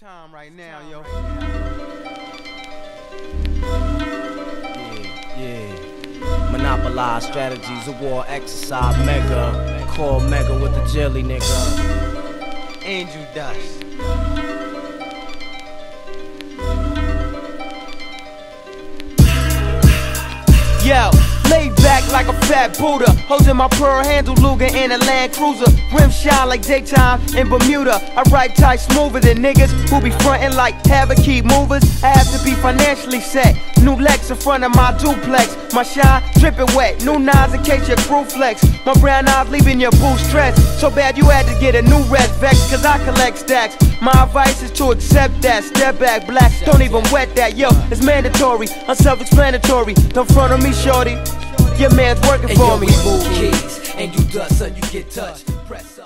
time right now, yo. Yeah, yeah. Monopolize strategies, a war exercise, mega. Cormega with the jelly, nigga. Angel dust. Yo, laid back like a fat Buddha, holding my pearl handle Luger in a Land Cruiser. Rim shine like daytime in Bermuda. I ride tight smoother than niggas who be frontin' like have a key movers. I have to be financially set. New Lex in front of my duplex. My shine dripping wet. New nines in case your crew flex. My brown eyes leaving your boo stressed. So bad you had to get a new red vex, cause I collect stacks. My advice is to accept that. Step back, black. Don't even wet that. Yo, it's mandatory, unself explanatory. Don't front on me, shorty. Your man's working for yo, me. we move keys, and you dust, son, you get touched. Press